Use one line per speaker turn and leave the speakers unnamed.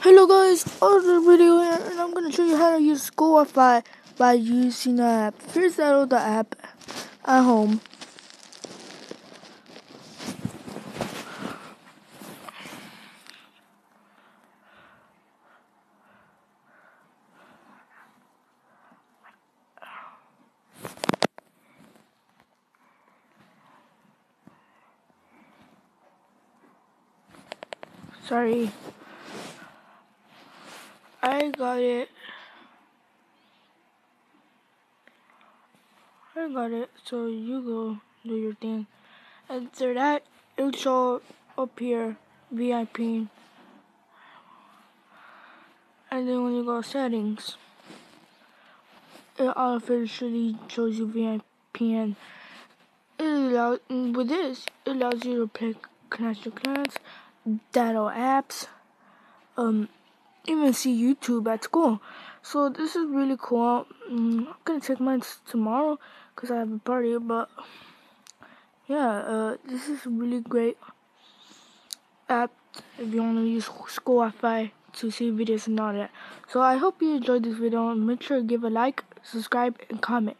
Hello guys, other video here and I'm gonna show you how to use school Wi-Fi by using the app. First download the app at home. Sorry. I got it. I got it. So you go do your thing. After that, it'll show up here VIP. And then when you go settings, it officially shows you VIP. And it allows, with this, it allows you to pick your clients, data apps, um, even see YouTube at school. So this is really cool. Mm, I'm gonna take mine tomorrow because I have a party. But yeah, uh, this is a really great app if you want to use school Wi-Fi to see videos and all that. So I hope you enjoyed this video. Make sure to give a like, subscribe, and comment.